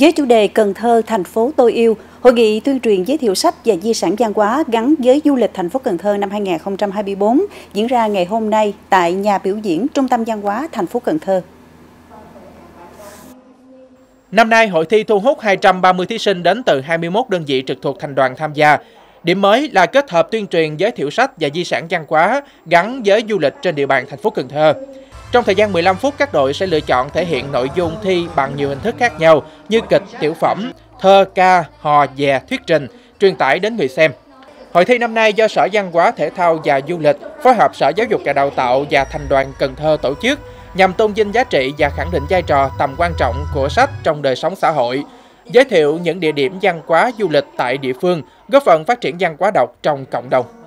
Với chủ đề Cần Thơ, thành phố tôi yêu, hội nghị tuyên truyền giới thiệu sách và di sản văn hóa gắn với du lịch thành phố Cần Thơ năm 2024 diễn ra ngày hôm nay tại nhà biểu diễn Trung tâm Văn hóa thành phố Cần Thơ. Năm nay, hội thi thu hút 230 thí sinh đến từ 21 đơn vị trực thuộc thành đoàn tham gia. Điểm mới là kết hợp tuyên truyền giới thiệu sách và di sản văn hóa gắn với du lịch trên địa bàn thành phố Cần Thơ. Trong thời gian 15 phút, các đội sẽ lựa chọn thể hiện nội dung thi bằng nhiều hình thức khác nhau như kịch, tiểu phẩm, thơ, ca, hò, dè, thuyết trình, truyền tải đến người xem. Hội thi năm nay do Sở Văn hóa Thể thao và Du lịch phối hợp Sở Giáo dục và Đào tạo và Thành đoàn Cần Thơ tổ chức nhằm tôn vinh giá trị và khẳng định vai trò tầm quan trọng của sách trong đời sống xã hội, giới thiệu những địa điểm văn hóa du lịch tại địa phương, góp phần phát triển văn hóa đọc trong cộng đồng.